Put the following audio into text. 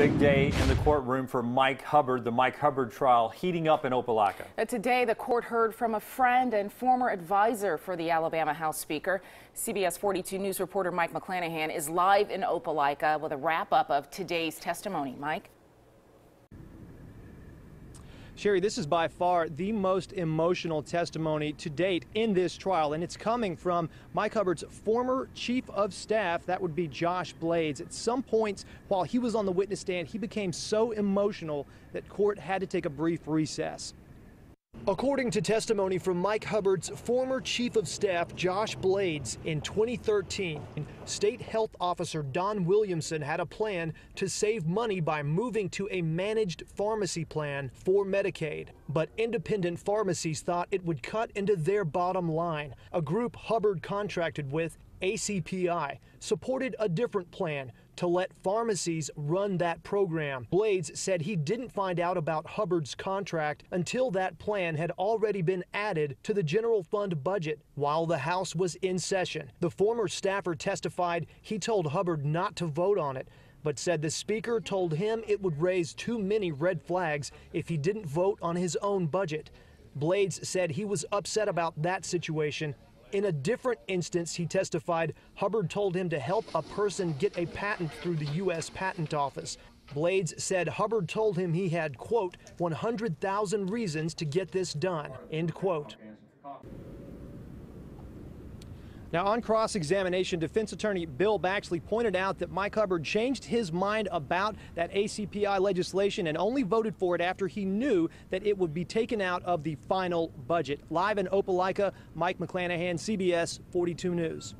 Big day in the courtroom for Mike Hubbard, the Mike Hubbard trial heating up in Opelika. Today, the court heard from a friend and former advisor for the Alabama House Speaker. CBS 42 News reporter Mike McClanahan is live in Opelika with a wrap up of today's testimony. Mike? Sherry, this is by far the most emotional testimony to date in this trial, and it's coming from Mike Hubbard's former chief of staff, that would be Josh Blades. At some points while he was on the witness stand, he became so emotional that court had to take a brief recess. According to testimony from Mike Hubbard's former chief of staff, Josh Blades, in 2013, state health officer Don Williamson had a plan to save money by moving to a managed pharmacy plan for Medicaid. But independent pharmacies thought it would cut into their bottom line. A group Hubbard contracted with, ACPI, supported a different plan to let pharmacies run that program. Blades said he didn't find out about Hubbard's contract until that plan had already been added to the general fund budget while the House was in session. The former staffer testified he told Hubbard not to vote on it but said the speaker told him it would raise too many red flags if he didn't vote on his own budget. Blades said he was upset about that situation in a different instance, he testified Hubbard told him to help a person get a patent through the U.S. Patent Office. Blades said Hubbard told him he had, quote, 100,000 reasons to get this done, end quote. Now, on cross examination, defense attorney Bill Baxley pointed out that Mike Hubbard changed his mind about that ACPI legislation and only voted for it after he knew that it would be taken out of the final budget. Live in Opelika, Mike McClanahan, CBS 42 News.